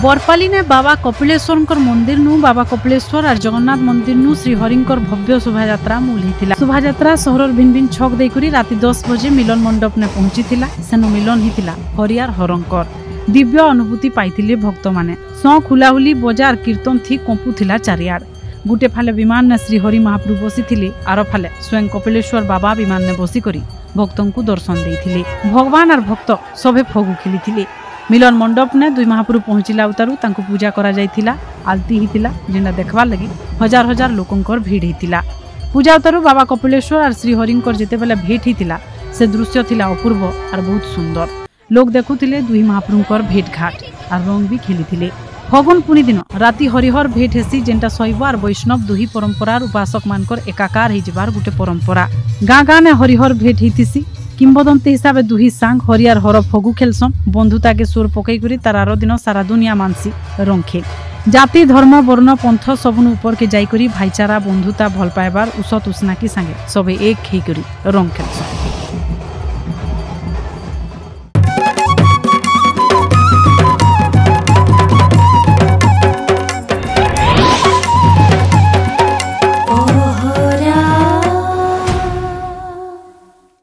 বরপালিনে বাবা কপিলেশ্বরঙ্কর মন্দিরনু, বাবা কপিলেশ্বর আর জগন্নাথ মন্দিরনু শ্রীহরিঙ্কর ভব্য শোভাযাত্রা মূল হয়েছিলা শোভাযাত্রা সহরর ভিন ভিন ছক দেইকরি রাতে দশ বজে মিলন মণ্ডপনে পৌঁছিলা সেনু মিলন হয়েছিলা হরিয়ার হরঙ্কর দিব্য অনুভূতি পাইলে ভক্তমানে স হুলাহুলি বজার কীর্তন থি কঁপুলা চারিয়াড় গোটে ফালে বিমানে শ্রীহরি মহাপ্রভু বসিলে আর ফালে স্বয়ং কপিলেশ্বর বাবা বিমানে বসিকরি ভক্তঙ্কু দর্শন দিয়ে ভগবান আর ভক্ত সবে ফগু খেলি ଖେଳିଥିଲେ ମିଲନ ମଣ୍ଡପନେ ଦୁଇ ମହାପ୍ରଭୁ ପହଞ୍ଚିଲା ଉତାରୁ ତାଙ୍କୁ ପୂଜା କରାଯାଇଥିଲା ଆଳତି ହେଇଥିଲା ଯେନ୍ଟା ଦେଖବାର୍ ଲାଗି ହଜାର ହଜାର ଲୋକଙ୍କର ଭିଡ଼ ହେଇଥିଲା। ପୂଜା ଉତାରୁ ବାବା କପିଳେଶ୍ୱର ଆର୍ ଶ୍ରୀ ହରିଙ୍କର ଯେତେବେଳେ ଭେଟ ହେଇଥିଲା ସେ ଦୃଶ୍ୟ ଥିଲା ଅପୂର୍ବ ଆର୍ ବହୁତ ସୁନ୍ଦର। ଲୋକ ଦେଖୁଥିଲେ ଦୁଇ ମହାପ୍ରଭୁଙ୍କର ଭେଟ ଘାଟ ଆର୍ ରଙ୍ଗ ବି ଖେଳିଥିଲେ ଫଗୁନ ପୁନି ଦିନ ରାତି ହରିହର ଭେଟ ହେସି ଯେନ୍ଟା ଶୈବ ଆର୍ ବୈଷ୍ଣବ ଦୁହି ପରମ୍ପରାର ଉପାସକ ମାନଙ୍କର ଏକାକାର ହେଇଯିବାର ଗୋଟେ ପରମ୍ପରା। ଗାଁ ଗାଁ ନେ ହରିହର ଭେଟ ହେଇଥିସି। কিংবদন্তি হিসাবে দুহি সাং হরিয়ার হর ফগু খেলসন বন্ধুতাকে সুর পকাই করে তার আরও দিন সারা দুনিয়া মানসি রং খেল জাতি ধর্ম বর্ণ পন্থ সবুন উপরকে যাই করি ভাইচারা বন্ধুতা ভালো পাইবার উসত উসনাকি সাঙ্গে সবে এক হেই করি রং খেলসন